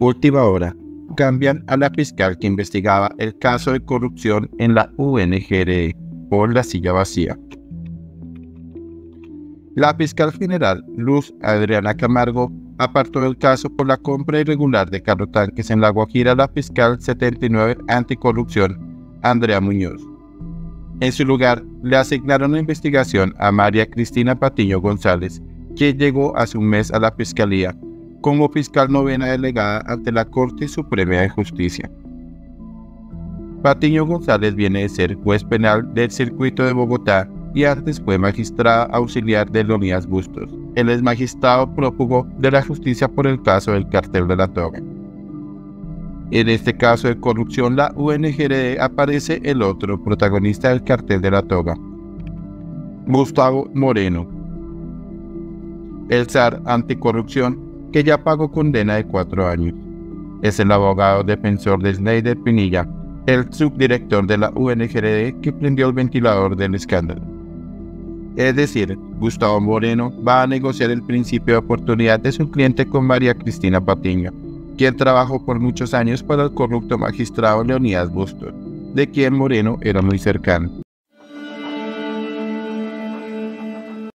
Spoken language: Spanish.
Última hora. Cambian a la fiscal que investigaba el caso de corrupción en la UNGRE por la silla vacía. La fiscal general Luz Adriana Camargo apartó del caso por la compra irregular de tanques en La Guajira la fiscal 79 anticorrupción Andrea Muñoz. En su lugar, le asignaron la investigación a María Cristina Patiño González, quien llegó hace un mes a la Fiscalía como fiscal novena delegada ante la Corte Suprema de Justicia. Patiño González viene de ser juez penal del circuito de Bogotá y antes fue magistrada auxiliar de Leonidas Bustos. Él es magistrado prófugo de la justicia por el caso del cartel de la toga. En este caso de corrupción, la UNGRD aparece el otro protagonista del cartel de la toga, Gustavo Moreno, el zar anticorrupción que ya pagó condena de cuatro años. Es el abogado defensor de Snyder Pinilla, el subdirector de la UNGRD que prendió el ventilador del escándalo. Es decir, Gustavo Moreno va a negociar el principio de oportunidad de su cliente con María Cristina Patiño, quien trabajó por muchos años para el corrupto magistrado Leonidas Bustos, de quien Moreno era muy cercano.